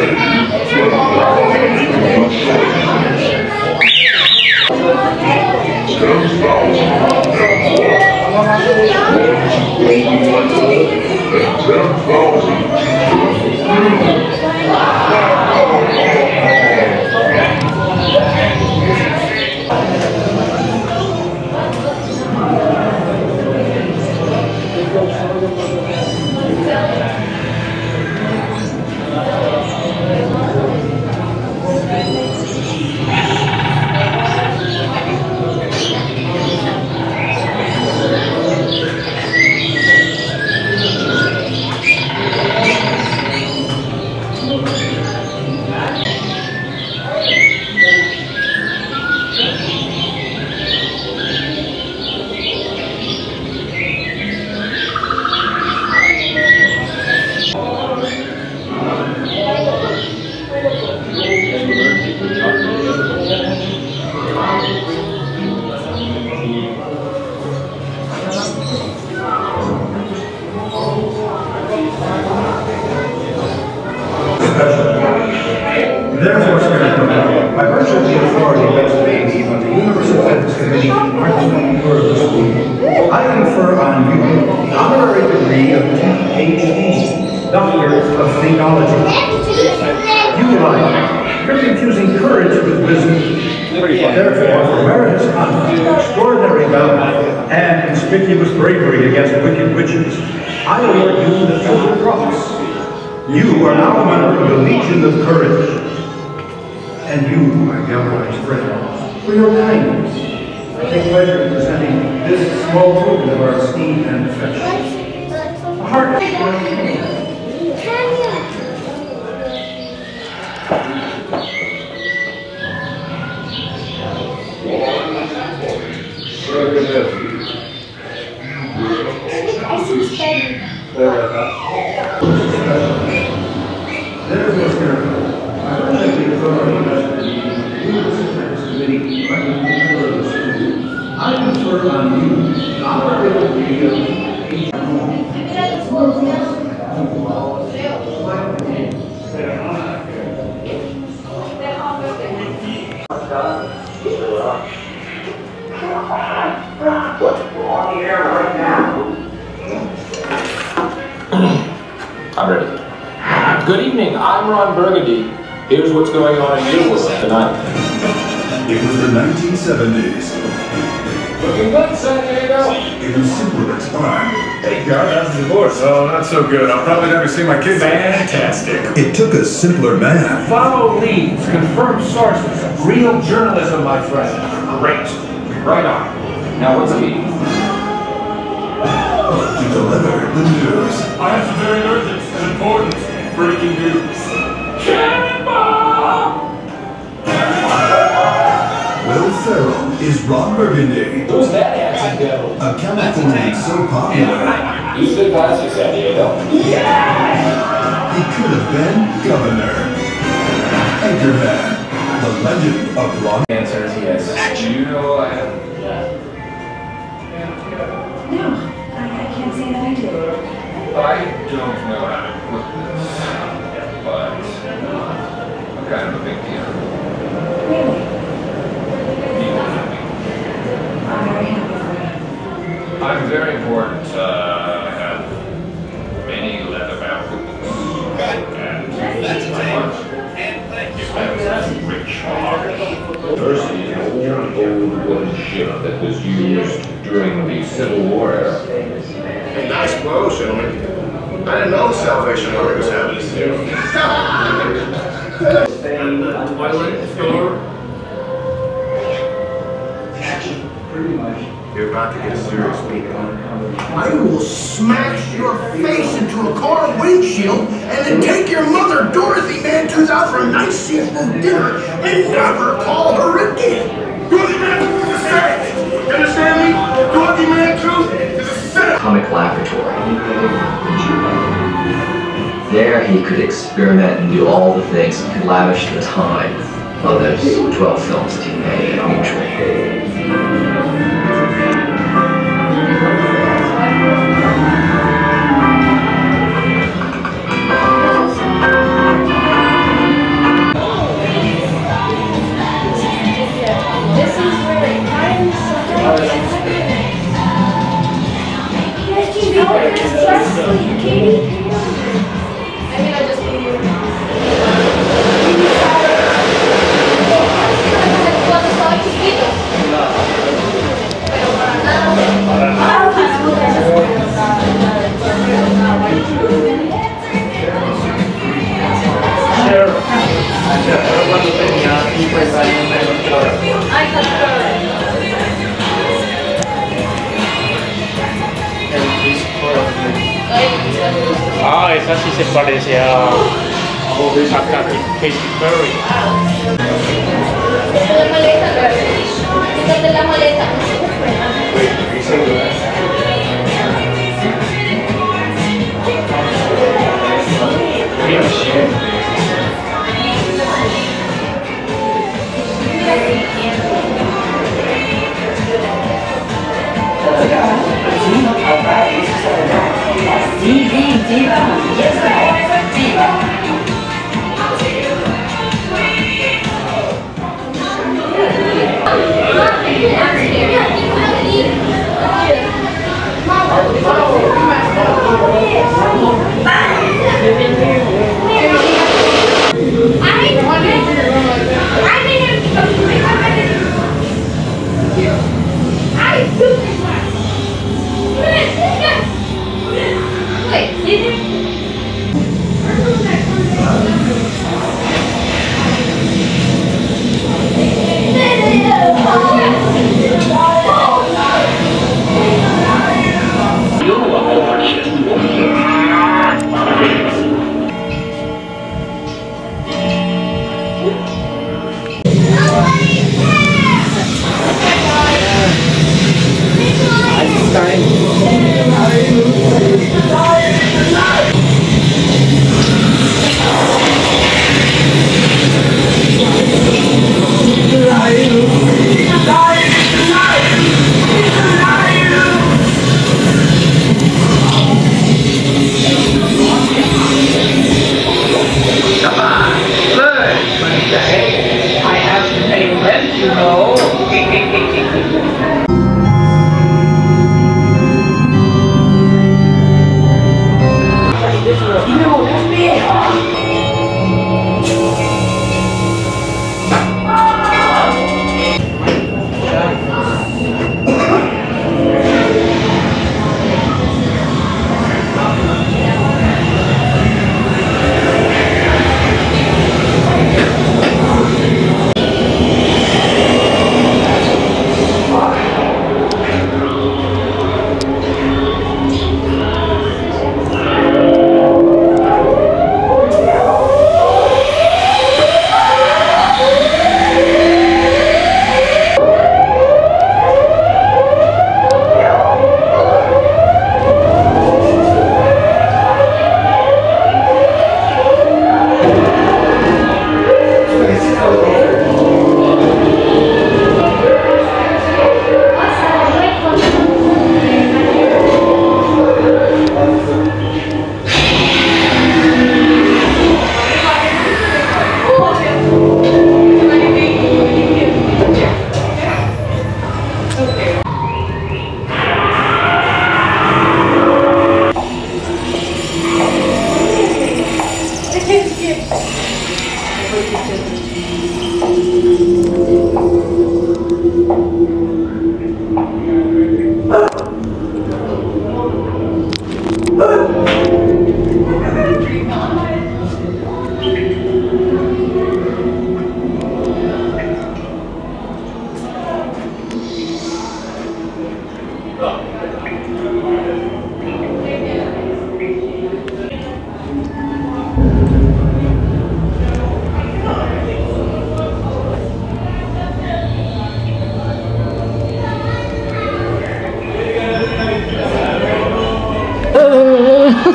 the of Theology. You lie, you're confusing courage with wisdom. Therefore, for meritorious conduct, extraordinary valor, and conspicuous bravery against wicked witches, I award you the Triple Cross. You are now a member of the Legion of Courage. And you, my galvanized friend, for your kindness, I take pleasure in presenting this small token of our esteem and affection. A heart. Therefore, sir, I would like the authority vested in me by the Universal Ethics Committee, Archibald University, I confer on you. the honorary degree of I'm ready. Good evening, I'm Ron Burgundy. Here's what's going on in your world tonight. It was the 1970s. Looking good, San Diego. It was simpler at time. Hey, God, how's the divorce? Oh, not so good. I'll probably never see my kids. Fantastic. It took a simpler man Follow leads, confirm sources, real journalism, my friend. Great. Right on. Now what's a meeting? to deliver the news. I have some very urgent and important breaking news. Cannonball! Will Ferrell is Ron Burgundy, Who's that handsome devil? a chemical man so popular You stood past you, San Diego. Yeah! he could have been governor. Anchorman, the legend of Ron. Answer is yes. You know I have. No, I, I can't say that I do. I don't know Toilet store. Pretty much. You're about to get a serious beating. I will smash your face into a car windshield and then take your mother, Dorothy Mantooth, out for a nice seafood dinner and never call her again. Dorothy Mantooth is a setup! You understand me? Dorothy Mantooth is a setup! Comic Laboratory. There he could experiment and do all the things he could lavish the time on those 12 films that he made mutually. Katie. Ah, esa sí se parece a, a Katy, Katy Perry. Esa es la maleta, Esa 对，其实。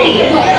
idiot!